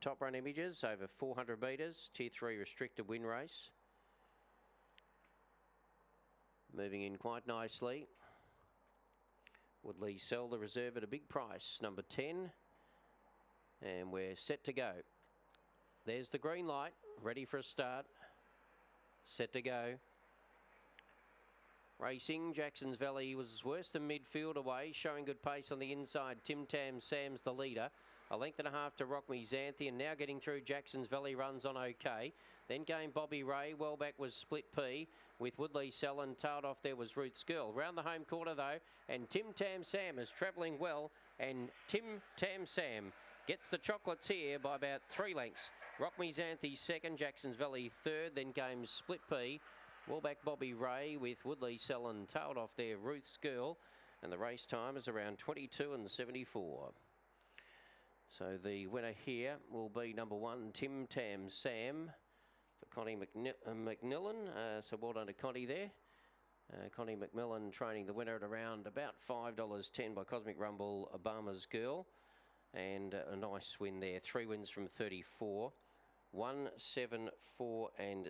top run images over 400 metres, tier 3 restricted win race. Moving in quite nicely. Woodley sell the reserve at a big price, number 10. And we're set to go. There's the green light, ready for a start. Set to go. Racing, Jackson's Valley was worse than midfield away, showing good pace on the inside. Tim Tam Sam's the leader. A length and a half to Rock Me Xanthi, and now getting through Jackson's Valley runs on okay. Then came Bobby Ray. Well back was Split P with Woodley Sell tailed off there was Ruth's Girl. Round the home quarter though, and Tim Tam Sam is travelling well, and Tim Tam Sam gets the chocolates here by about three lengths. Rock Me Xanthi second, Jackson's Valley third, then came Split P. Wellback Bobby Ray with Woodley selling tailed off there Ruth's Girl and the race time is around 22 and 74. So the winner here will be number one Tim Tam Sam for Connie McNi uh. Uh, so well done to Connie there. Uh, Connie McMillan training the winner at around about $5.10 by Cosmic Rumble Obama's Girl. And uh, a nice win there. Three wins from 34. One, seven, four, and